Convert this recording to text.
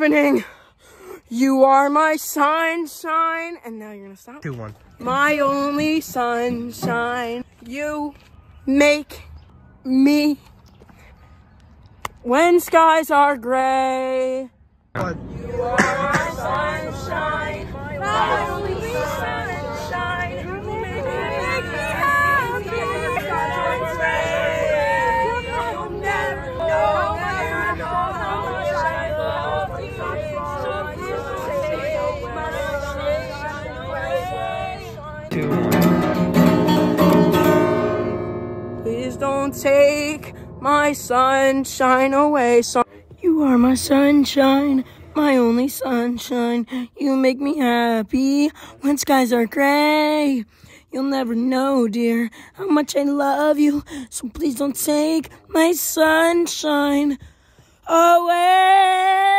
happening. You are my sunshine. And now you're gonna stop. Two, one. My only sunshine. You make me when skies are gray. You are don't take my sunshine away. So you are my sunshine, my only sunshine. You make me happy when skies are gray. You'll never know, dear, how much I love you. So please don't take my sunshine away.